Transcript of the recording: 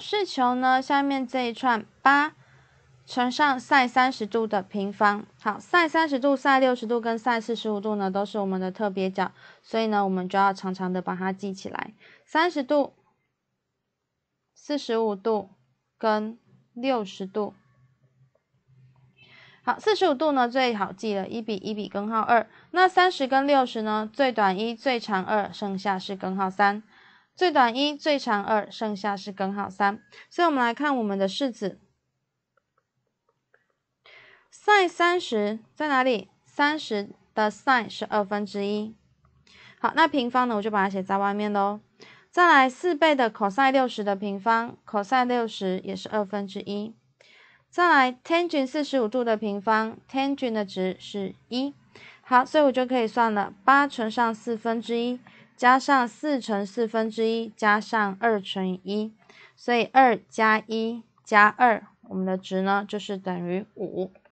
是求呢下面这一串八乘上 sin 三十度的平方。好，sin 三十度、sin 六十度跟 sin 四十五度呢都是我们的特别角，所以呢我们就要常常的把它记起来。三十度、四十五度跟六十度。好，四十五度呢最好记了，一比一比根号二。那三十跟六十呢，最短一，最长二，剩下是根号三。最短一，最长二，剩下是根号三。所以，我们来看我们的式子，sin 三十在哪里？三十的 sin 是二分之一。好，那平方呢，我就把它写在外面喽。再来，四倍的 cos 六十的平方，cos 六十也是二分之一。再来 tangent 四十五度的平方，tangent 的值是一。好，所以我就可以算了，八乘上四分之一。加上四乘四分之一，加上二乘一，所以二加一加二，我们的值呢就是等于五。